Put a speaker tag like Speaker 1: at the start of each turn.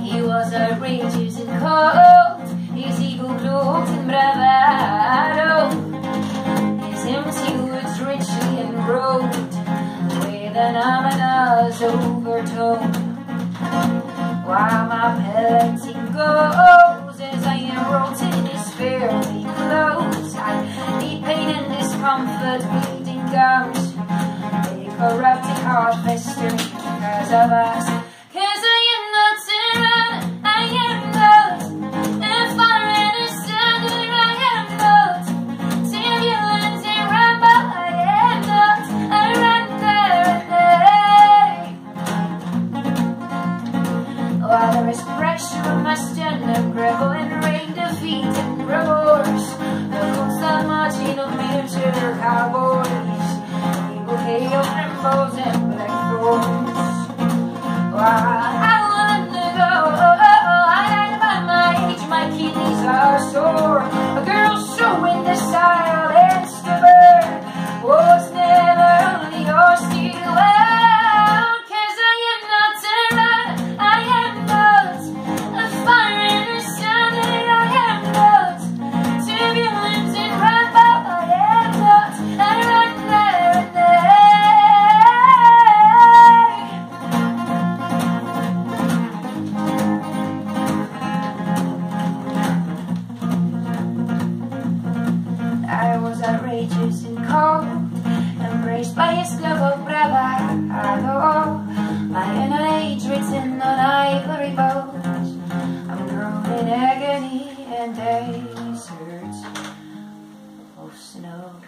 Speaker 1: He was outrageous and cold, his ego cloaked in bravado. His empty words richly enrolled with an ominous overtone. While my painting goes as I am rotating this fairly close. I need pain and discomfort, bleeding gums. A corrupting heart festering because of us. While there is pressure on my stand gravel and rain, defeat and remorse. The constant marching of miniature cowboys. Evil chaos trembles and and cold, embraced by his glove of bravado. My inner age written on ivory bones. I'm grown in agony and deserts of snow.